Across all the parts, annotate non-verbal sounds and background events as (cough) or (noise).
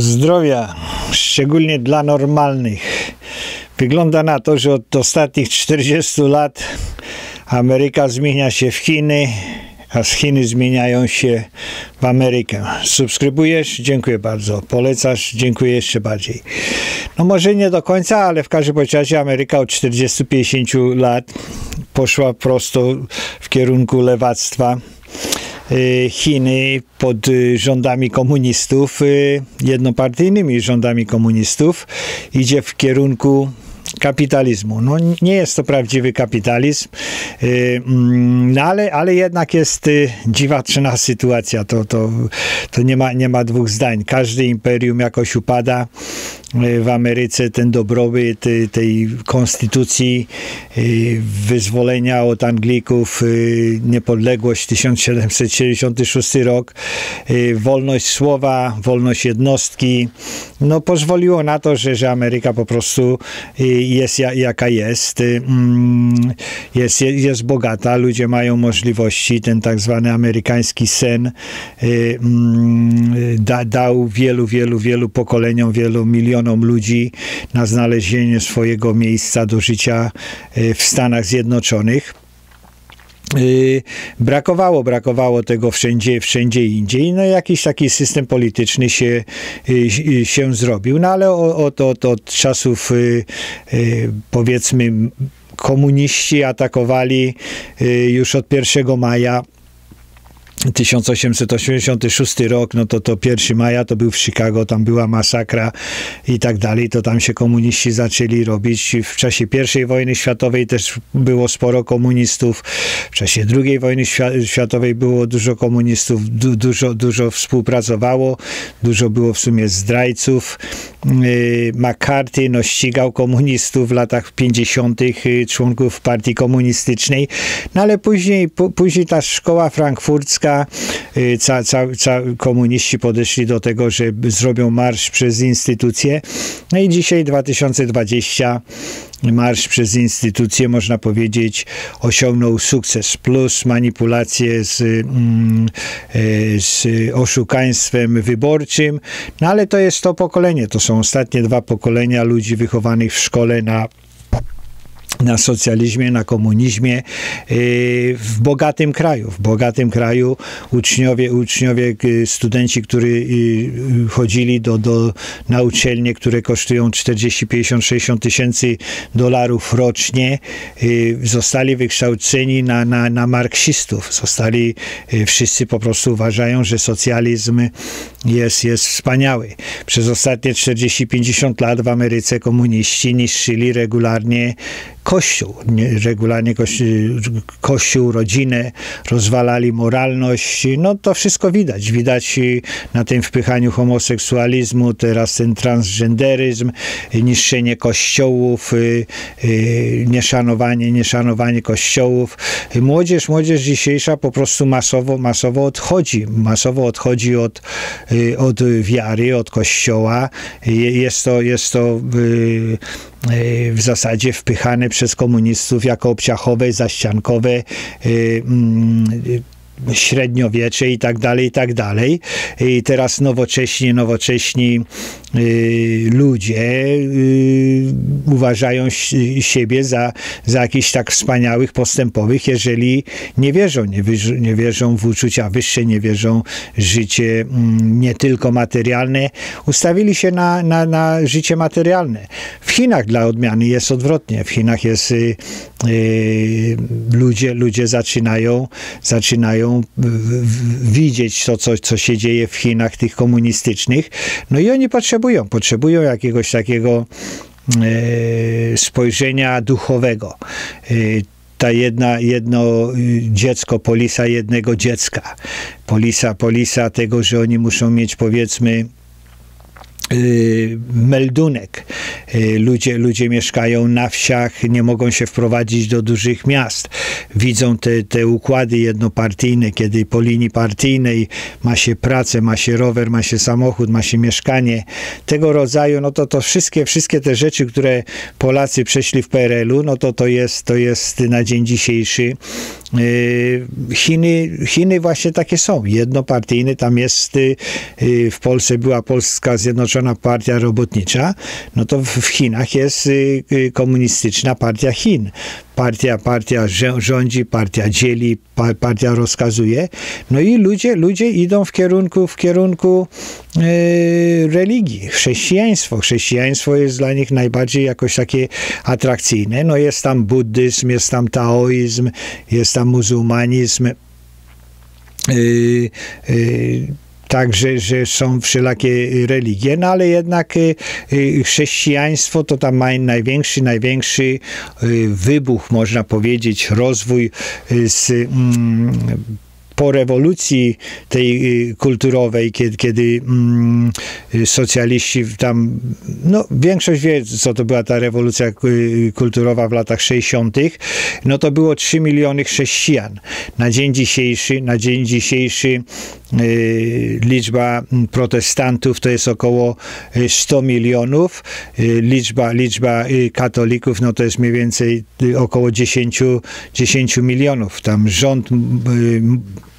zdrowia, szczególnie dla normalnych. Wygląda na to, że od ostatnich 40 lat Ameryka zmienia się w Chiny, a z Chiny zmieniają się w Amerykę. Subskrybujesz? Dziękuję bardzo. Polecasz? Dziękuję jeszcze bardziej. No może nie do końca, ale w każdym razie Ameryka od 40-50 lat poszła prosto w kierunku lewactwa. Y, Chiny pod y, rządami komunistów, y, jednopartyjnymi rządami komunistów, idzie w kierunku kapitalizmu. No, nie jest to prawdziwy kapitalizm, mm, no, ale, ale jednak jest dziwaczna sytuacja. To, to, to nie, ma, nie ma dwóch zdań. Każde imperium jakoś upada w Ameryce ten dobrobyt tej konstytucji wyzwolenia od Anglików, niepodległość 1776 rok, wolność słowa, wolność jednostki, no pozwoliło na to, że, że Ameryka po prostu jest jaka jest, jest, jest bogata, ludzie mają możliwości, ten tak zwany amerykański sen da, dał wielu, wielu, wielu pokoleniom, wielu milionom milionom ludzi na znalezienie swojego miejsca do życia e, w Stanach Zjednoczonych. E, brakowało, brakowało tego wszędzie, wszędzie indziej. No jakiś taki system polityczny się, e, się zrobił, no ale od, od, od czasów powiedzmy komuniści atakowali już od 1 maja 1886 rok, no to to 1 maja to był w Chicago, tam była masakra i tak dalej, to tam się komuniści zaczęli robić. W czasie I wojny światowej też było sporo komunistów, w czasie II wojny światowej było dużo komunistów, du dużo, dużo współpracowało, dużo było w sumie zdrajców. Y, McCarthy no, ścigał komunistów w latach 50., y, członków partii komunistycznej, no ale później, później ta szkoła frankfurcka Y, ca, ca, ca, komuniści podeszli do tego, że zrobią marsz przez instytucje. No i dzisiaj 2020 marsz przez instytucje, można powiedzieć, osiągnął sukces, plus manipulacje z, mm, y, z oszukaństwem wyborczym, no ale to jest to pokolenie, to są ostatnie dwa pokolenia ludzi wychowanych w szkole na na socjalizmie, na komunizmie y, w bogatym kraju. W bogatym kraju uczniowie, uczniowie y, studenci, którzy y, chodzili do, do, na uczelnie, które kosztują 40, 50, 60 tysięcy dolarów rocznie, zostali wykształceni na, na, na marksistów. Zostali, wszyscy po prostu uważają, że socjalizm jest, jest wspaniały. Przez ostatnie 40-50 lat w Ameryce komuniści niszczyli regularnie Kościół, regularnie kościół, kościół, rodzinę, rozwalali moralność. No to wszystko widać. Widać na tym wpychaniu homoseksualizmu, teraz ten transgenderyzm, niszczenie kościołów, y, y, nieszanowanie, nieszanowanie kościołów. Młodzież, młodzież dzisiejsza po prostu masowo, masowo odchodzi. Masowo odchodzi od, y, od wiary, od kościoła. Jest to, jest to w zasadzie wpychane przez komunistów jako obciachowe, zaściankowe e, mm, średniowiecze i tak dalej, i tak dalej. I teraz nowocześni, nowocześni y, ludzie y, uważają siebie za, za jakichś tak wspaniałych, postępowych, jeżeli nie wierzą, nie, wierzą, nie wierzą w uczucia wyższe, nie wierzą w życie mm, nie tylko materialne, ustawili się na, na, na życie materialne. W Chinach dla odmiany jest odwrotnie. W Chinach jest y, ludzie, ludzie zaczynają, zaczynają widzieć to, co, co się dzieje w Chinach tych komunistycznych. No i oni potrzebują, potrzebują jakiegoś takiego e, spojrzenia duchowego. E, ta jedna, jedno dziecko, polisa jednego dziecka. Polisa, polisa tego, że oni muszą mieć powiedzmy Y, meldunek. Y, ludzie, ludzie mieszkają na wsiach, nie mogą się wprowadzić do dużych miast. Widzą te, te układy jednopartyjne, kiedy po linii partyjnej ma się pracę, ma się rower, ma się samochód, ma się mieszkanie. Tego rodzaju, no to to wszystkie, wszystkie te rzeczy, które Polacy przeszli w PRL-u, no to to jest, to jest na dzień dzisiejszy Y, Chiny, Chiny właśnie takie są, jednopartyjne, tam jest, y, y, w Polsce była Polska Zjednoczona Partia Robotnicza, no to w Chinach jest komunistyczna partia Chin partia, partia rządzi, partia dzieli, partia rozkazuje. No i ludzie, ludzie idą w kierunku, w kierunku religii, chrześcijaństwo. Chrześcijaństwo jest dla nich najbardziej jakoś takie atrakcyjne. No jest tam buddyzm, jest tam taoizm, jest tam muzułmanizm. E, e, także, że są wszelakie religie, no ale jednak y, y, chrześcijaństwo to tam ma największy, największy y, wybuch, można powiedzieć, rozwój z mm, po rewolucji tej kulturowej, kiedy, kiedy mm, socjaliści tam, no większość wie, co to była ta rewolucja kulturowa w latach 60., no to było 3 miliony chrześcijan. Na dzień dzisiejszy, na dzień dzisiejszy Y, liczba protestantów to jest około 100 y, milionów, y, liczba, liczba katolików no to jest mniej więcej około 10, 10 milionów. Tam rząd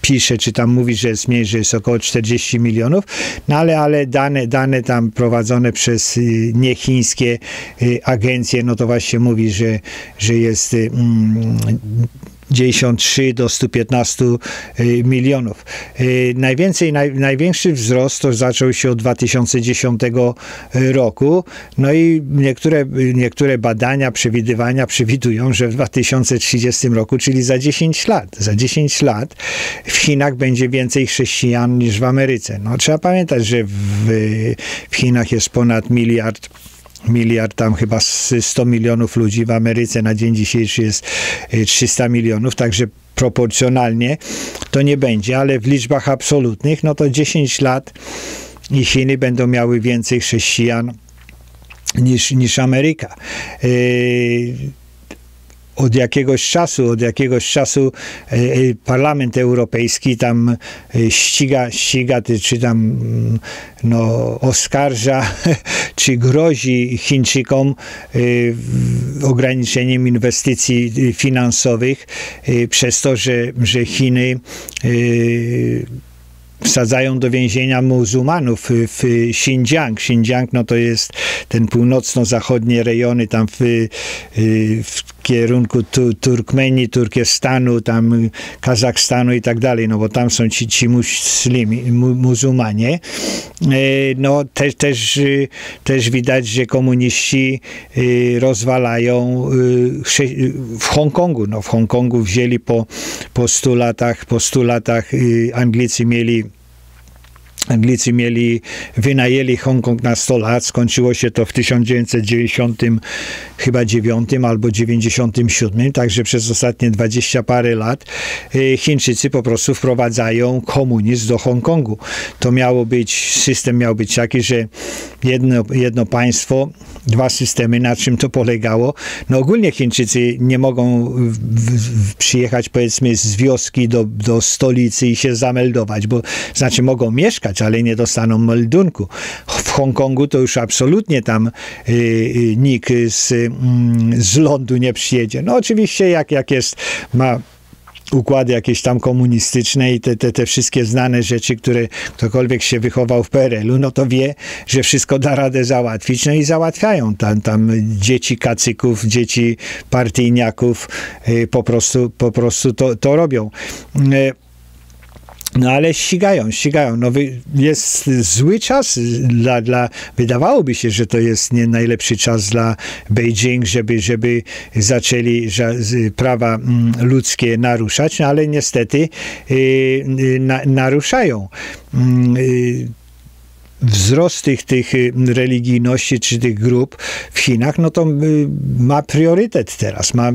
pisze, czy tam mówi, że jest mniej, że jest około 40 milionów, no ale, ale dane, dane tam prowadzone przez niechińskie agencje, no to właśnie mówi, że, że jest mm, 93 do 115 y, milionów. Y, najwięcej, naj, największy wzrost to zaczął się od 2010 y, roku. No i niektóre, niektóre badania, przewidywania przewidują, że w 2030 roku, czyli za 10 lat, za 10 lat w Chinach będzie więcej chrześcijan niż w Ameryce. No, trzeba pamiętać, że w, w Chinach jest ponad miliard miliard, tam chyba 100 milionów ludzi, w Ameryce na dzień dzisiejszy jest 300 y, milionów, także proporcjonalnie to nie będzie, ale w liczbach absolutnych, no to 10 lat i Chiny będą miały więcej chrześcijan niż, niż Ameryka. Yy, od jakiegoś czasu, od jakiegoś czasu e, e, Parlament Europejski tam e, ściga, ściga czy tam mm, no, oskarża, (laughs) czy grozi Chińczykom ograniczeniem inwestycji finansowych przez to, że, że Chiny wsadzają do więzienia muzułmanów w Xinjiang. Xinjiang no to jest ten północno-zachodnie rejony tam w, w kierunku tu, Turkmenii, Turkestanu, tam Kazachstanu i tak dalej, no bo tam są ci, ci muslimi, mu, muzułmanie. E, no też, też, też widać, że komuniści e, rozwalają e, w Hongkongu. No w Hongkongu wzięli po, po 100 latach, po 100 latach Anglicy mieli Anglicy mieli, wynajęli Hongkong na 100 lat, skończyło się to w 1990 chyba 9 albo 97, także przez ostatnie 20 parę lat y, Chińczycy po prostu wprowadzają komunizm do Hongkongu. To miało być, system miał być taki, że jedno, jedno państwo, dwa systemy, na czym to polegało. No ogólnie Chińczycy nie mogą w, w, przyjechać powiedzmy z wioski do, do stolicy i się zameldować, bo znaczy mogą mieszkać, ale nie dostaną meldunku. W Hongkongu to już absolutnie tam y, y, nikt z, y, z lądu nie przyjedzie. No oczywiście jak, jak jest, ma układy jakieś tam komunistyczne i te, te, te wszystkie znane rzeczy, które ktokolwiek się wychował w PRL-u, no to wie, że wszystko da radę załatwić, no i załatwiają tam, tam dzieci kacyków, dzieci partyjniaków y, po prostu, po prostu to, to robią. Y, no ale ścigają, ścigają. No, jest zły czas dla, dla, wydawałoby się, że to jest nie najlepszy czas dla Beijing, żeby, żeby zaczęli prawa mm, ludzkie naruszać, no ale niestety y, na, naruszają. Y, wzrost tych, tych y, religijności czy tych grup w Chinach, no to y, ma priorytet teraz. Ma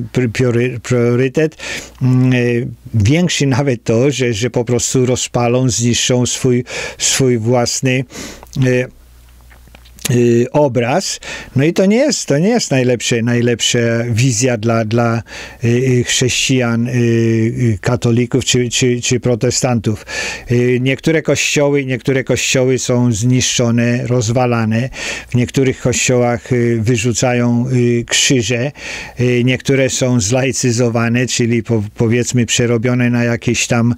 priorytet mm, y, większy nawet to, że, że po prostu rozpalą, zniszczą swój, swój własny obraz. No i to nie jest, to nie jest najlepsze, najlepsza wizja dla, dla y, y, chrześcijan, katolików czy, czy, czy protestantów. Niektóre kościoły, niektóre kościoły są zniszczone, rozwalane. W niektórych kościołach wyrzucają krzyże. Niektóre są zlaicyzowane, czyli po, powiedzmy przerobione na jakieś tam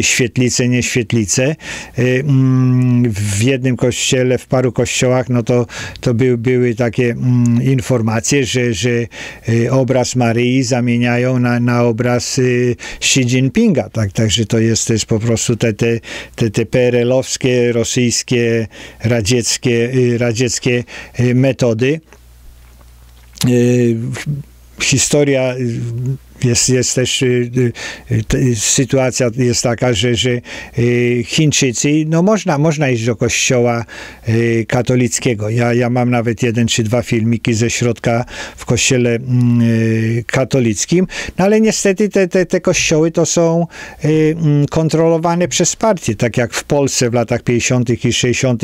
świetlice, nieświetlice. Mm, w jednym kościele, w paru kościołach, no to, to by, były takie mm, informacje, że, że y, obraz Maryi zamieniają na, na obraz y, Xi Jinpinga. Tak, także to jest też po prostu te, te, te, te PRL-owskie, rosyjskie, radzieckie, y, radzieckie y, metody. Y, historia jest, jest też y, y, sytuacja jest taka, że, że y, Chińczycy, no można, można iść do kościoła katolickiego. Ja, ja mam nawet jeden czy dwa filmiki ze środka w kościele mm, katolickim, no ale niestety te, te, te kościoły to są mm, kontrolowane przez partie, tak jak w Polsce w latach 50. i 60.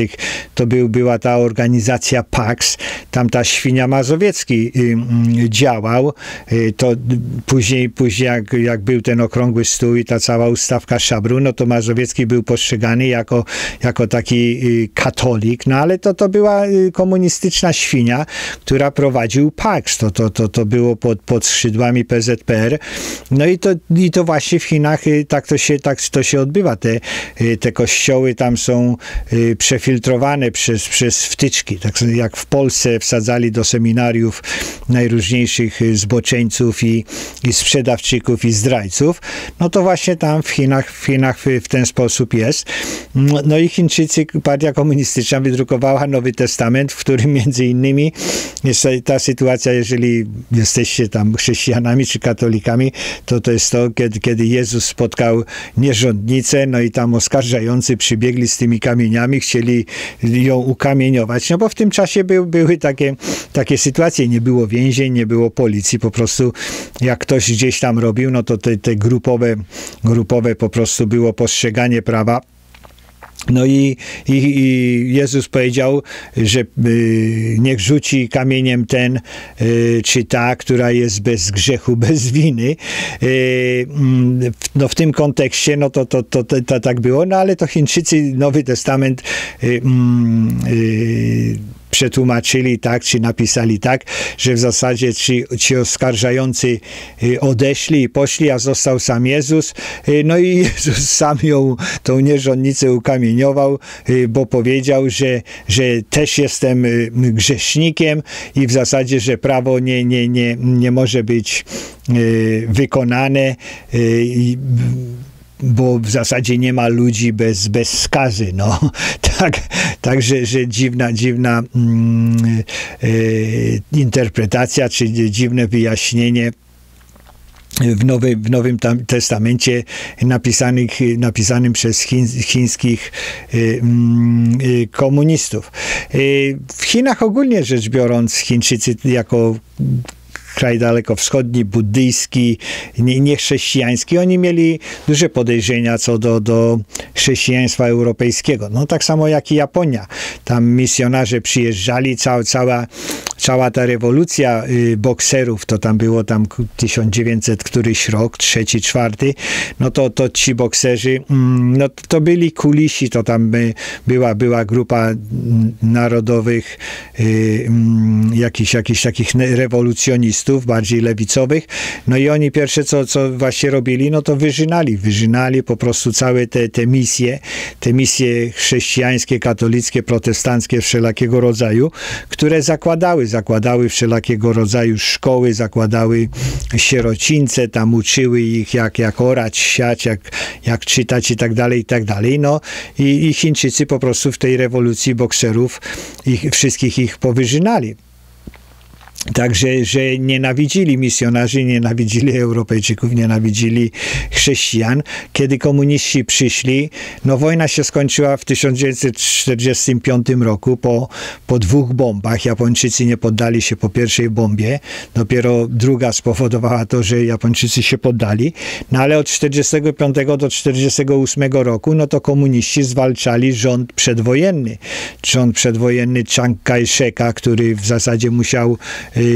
to był, była ta organizacja PAX, tam ta świnia Mazowiecki mm, działał, to później Później, później jak, jak był ten okrągły stół i ta cała ustawka szabru, no to Mazowiecki był postrzegany jako, jako taki y, katolik, no ale to, to była y, komunistyczna świnia, która prowadził PAX. To, to, to, to było pod, pod skrzydłami PZPR. No i to, i to właśnie w Chinach y, tak to się, tak to się odbywa. Te, te kościoły tam są przefiltrowane przez, przez wtyczki. Tak jak w Polsce wsadzali do seminariów najróżniejszych zboczeńców i, i sprzedawczyków i zdrajców, no to właśnie tam w Chinach, w Chinach w ten sposób jest. No i Chińczycy, partia komunistyczna wydrukowała Nowy Testament, w którym między innymi jest ta sytuacja, jeżeli jesteście tam chrześcijanami czy katolikami, to to jest to, kiedy, kiedy Jezus spotkał nierządnicę, no i tam oskarżający przybiegli z tymi kamieniami, chcieli ją ukamieniować, no bo w tym czasie był, były takie, takie sytuacje, nie było więzień, nie było policji, po prostu jak ktoś gdzieś tam robił, no to te, te grupowe, grupowe po prostu było postrzeganie prawa. No i, i, i, Jezus powiedział, że y, niech rzuci kamieniem ten y, czy ta, która jest bez grzechu, (laughs) bez winy. Y, no w tym kontekście, no to, to, to, to, to tak było, no ale to Chińczycy Nowy Testament y, mm, y, przetłumaczyli tak, czy napisali tak, że w zasadzie ci, ci oskarżający y, odeszli i poszli, a został sam Jezus. Y, no i (laughs) Jezus sam ją, tą nierządnicę ukamieniował, y, bo powiedział, że, że też jestem grzesznikiem i w zasadzie, że prawo nie, nie, nie, nie może być wykonane bo w zasadzie nie ma ludzi bez, bez skazy. No. (laughs) Tak, także że dziwna, dziwna mm, y, interpretacja, czy dziwne wyjaśnienie w, nowy, w Nowym Testamencie napisanych, napisanym przez chiń, chińskich y, mm, y, komunistów. Y, w Chinach ogólnie rzecz biorąc, Chińczycy jako kraj dalekowschodni, buddyjski, niechrześcijański, oni mieli duże podejrzenia co do, do chrześcijaństwa europejskiego. No tak samo jak i Japonia. Tam misjonarze przyjeżdżali, cała, cała, cała ta rewolucja y, bokserów, to tam było tam 1900 któryś rok, trzeci, czwarty, no to, to ci bokserzy, mm, no to byli kulisi, to tam by, była, była grupa narodowych y, mm, jakichś takich rewolucjonistów, bardziej lewicowych. No i oni pierwsze, co, co właśnie robili, no to wyżynali. Wyżynali po prostu całe te, te misje, te misje chrześcijańskie, katolickie, protestanckie wszelakiego rodzaju, które zakładały, zakładały wszelakiego rodzaju szkoły, zakładały sierocińce, tam uczyły ich jak, jak orać, siać, jak, jak czytać i tak dalej, i tak dalej. No i, i Chińczycy po prostu w tej rewolucji bokserów ich, wszystkich ich powyżynali. Także, że nienawidzili misjonarzy, nienawidzili Europejczyków, nienawidzili chrześcijan. Kiedy komuniści przyszli, no wojna się skończyła w 1945 roku po, po dwóch bombach. Japończycy nie poddali się po pierwszej bombie. Dopiero druga spowodowała to, że Japończycy się poddali. No ale od 1945 do 1948 roku, no to komuniści zwalczali rząd przedwojenny. Rząd przedwojenny Chiang Kai-sheka, który w zasadzie musiał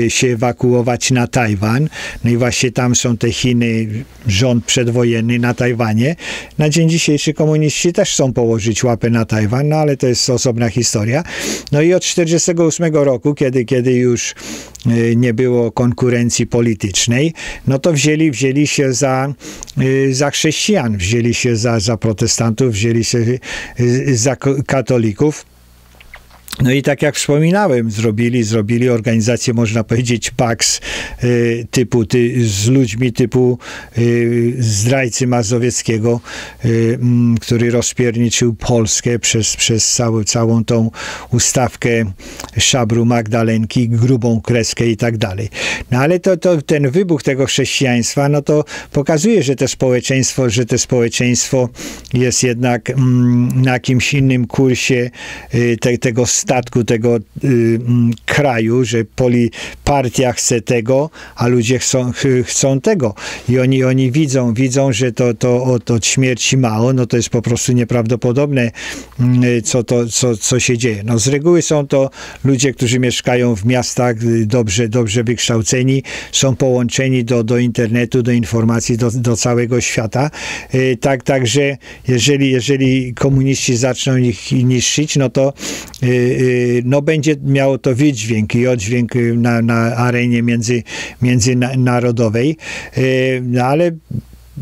się ewakuować na Tajwan. No i właśnie tam są te Chiny, rząd przedwojenny na Tajwanie. Na dzień dzisiejszy komuniści też chcą położyć łapę na Tajwan, no ale to jest osobna historia. No i od 1948 roku, kiedy, kiedy już y, nie było konkurencji politycznej, no to wzięli, wzięli się za, y, za chrześcijan, wzięli się za, za protestantów, wzięli się za katolików. No i tak jak wspominałem, zrobili, zrobili organizację, można powiedzieć, PAX y, typu, ty, z ludźmi typu y, zdrajcy Mazowieckiego, y, m, który rozpierniczył Polskę przez, przez cały, całą tą ustawkę szabru Magdalenki, grubą kreskę i tak dalej. No ale to, to, ten wybuch tego chrześcijaństwa, no to pokazuje, że to społeczeństwo, że to społeczeństwo jest jednak mm, na jakimś innym kursie y, te, tego statku tego y, mm, kraju, że poli, partia chce tego, a ludzie chcą, ch, chcą tego. I oni, oni widzą, widzą, że to, to od, od śmierci mało, no to jest po prostu nieprawdopodobne, y, co, to, co, co się dzieje. No z reguły są to ludzie, którzy mieszkają w miastach, y, dobrze, dobrze wykształceni, są połączeni do, do internetu, do informacji, do, do całego świata. Y, tak, także jeżeli, jeżeli komuniści zaczną ich niszczyć, no to Y, no będzie miało to wydźwięk i oddźwięk y, na, na arenie między, międzynarodowej, y, ale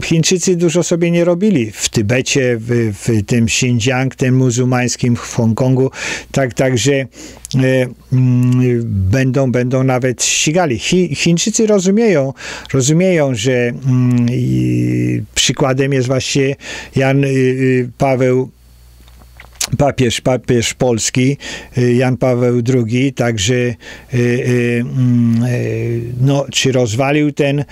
Chińczycy dużo sobie nie robili w Tybecie, w, w tym Xinjiang, tym muzułmańskim, w Hongkongu, tak, także e, będą, będą nawet ścigali. Chi, Chińczycy rozumieją, rozumieją, że mm, przykładem jest właśnie Jan y, Paweł papież, papież polski, y, Jan Paweł II, także y, y, mm, no, czy rozwalił ten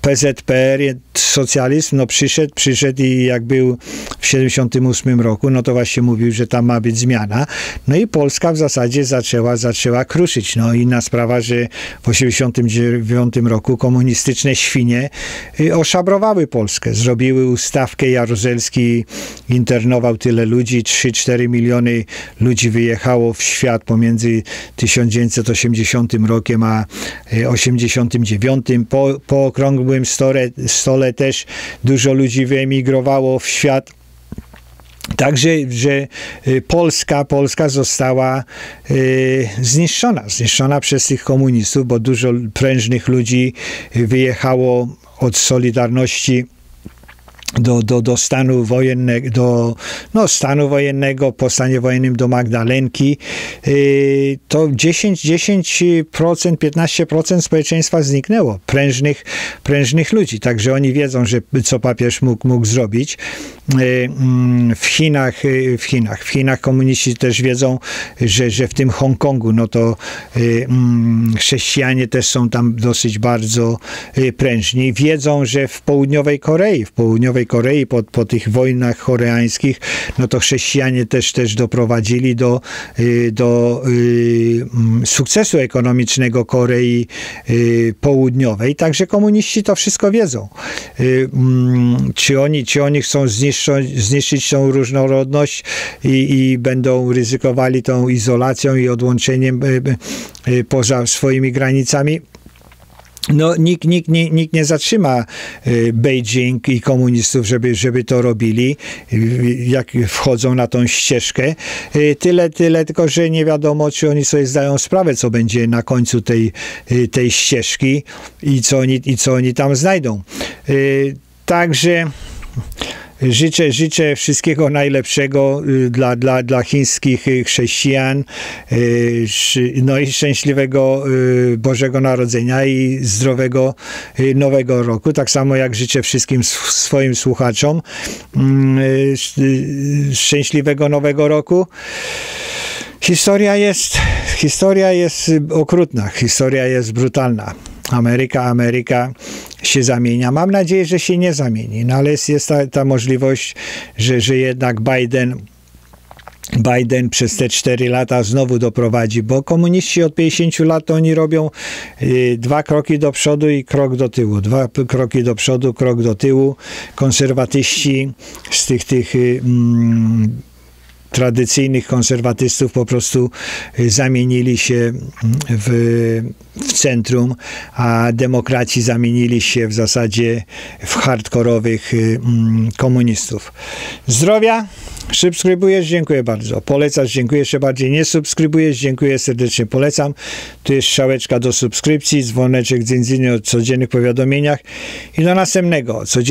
PZPR, socjalizm, no przyszedł, przyszedł i jak był w 78 roku, no to właśnie mówił, że tam ma być zmiana. No i Polska w zasadzie zaczęła, zaczęła kruszyć. No inna sprawa, że w 89 roku komunistyczne świnie oszabrowały Polskę. Zrobiły ustawkę, Jaruzelski internował tyle ludzi, 3-4 miliony ludzi wyjechało w świat pomiędzy 1980 rokiem a 89. Po, po okrągłym stole, stole też dużo ludzi wyemigrowało w świat. Także, że y, Polska, Polska została y, zniszczona, zniszczona przez tych komunistów, bo dużo prężnych ludzi wyjechało od Solidarności do, do, do stanu wojennego, do no, stanu wojennego, po stanie wojennym do Magdalenki, yy, to 10, 10%, 15% społeczeństwa zniknęło, prężnych, prężnych ludzi. Także oni wiedzą, że co papież mógł, mógł zrobić. Yy, mm, w Chinach, yy, w Chinach, w Chinach komuniści też wiedzą, że, że w tym Hongkongu, no to mm, chrześcijanie też są tam dosyć bardzo prężni. Wiedzą, że w południowej Korei, w południowej Korei po, po tych wojnach koreańskich, no to chrześcijanie też, też doprowadzili do, y, do y, mm, sukcesu ekonomicznego Korei y, Południowej. Także komuniści to wszystko wiedzą. Mm, czy oni, czy oni chcą zniszczyć, zniszczyć tą różnorodność i, i będą ryzykowali tą izolacją i odłączeniem poza swoimi granicami? No, nikt, nikt, nikt, nikt nie zatrzyma y, Beijing i komunistów, żeby, żeby to robili, y, jak wchodzą na tą ścieżkę. Y, tyle, tyle, tylko że nie wiadomo, czy oni sobie zdają sprawę, co będzie na końcu tej, tej ścieżki i co oni, i co oni tam znajdą. Także Życzę, życzę wszystkiego najlepszego y, dla, dla, dla chińskich y, chrześcijan, y, no i szczęśliwego Bożego Narodzenia i zdrowego Nowego Roku. Tak samo jak życzę wszystkim swoim słuchaczom mm, szczęśliwego Nowego Roku. Historia jest, historia jest okrutna, historia jest brutalna. Ameryka, Ameryka się zamienia. Mam nadzieję, że się nie zamieni, no ale jest, jest ta, ta możliwość, że, że jednak Biden Biden przez te 4 lata znowu doprowadzi, bo komuniści od 50 lat oni robią y, dwa kroki do przodu i krok do tyłu. Dwa kroki do przodu, krok do tyłu. Konserwatyści z tych, tych y, mm, tradycyjnych konserwatystów po prostu y, zamienili się w, w centrum, a demokraci zamienili się w zasadzie w hardkorowych y, mm, komunistów. Zdrowia! Subskrybujesz? Dziękuję bardzo. Polecasz? Dziękuję jeszcze bardziej. Nie subskrybujesz? Dziękuję serdecznie. Polecam. Tu jest szałeczka do subskrypcji, dzwoneczek dzwoneczek o codziennych powiadomieniach i do następnego. Codziennie